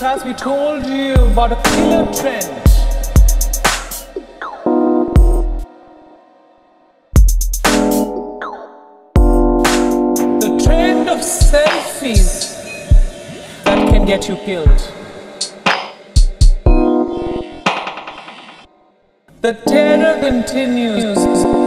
Grandcast, we told you about a killer trend. Of selfies that can get you killed. The terror continues.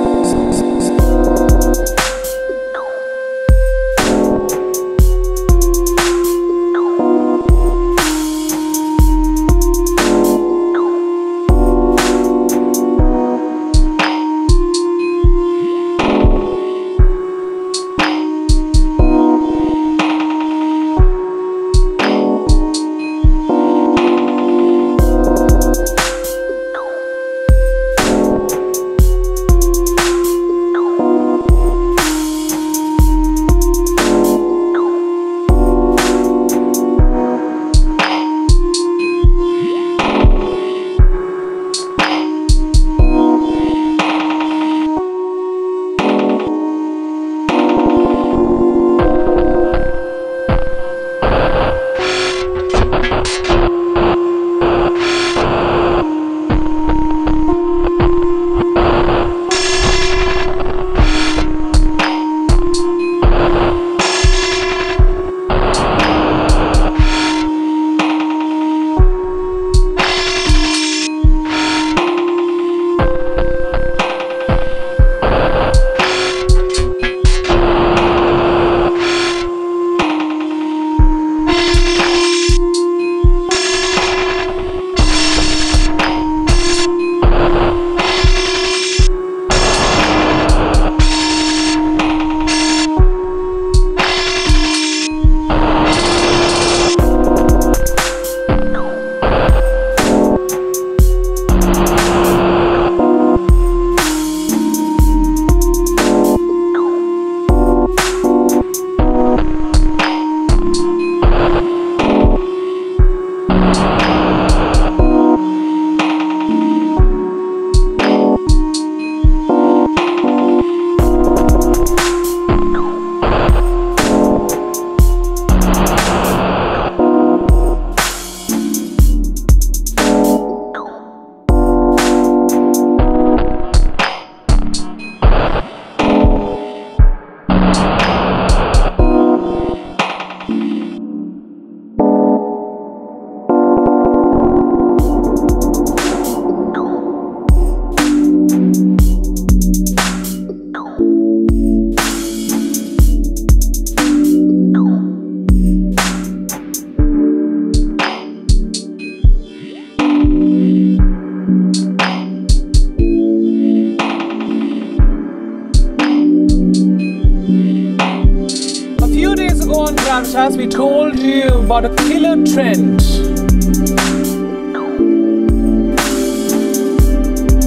Ago we told you about a killer trend.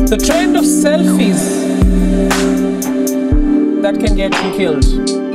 The trend of selfies that can get you killed.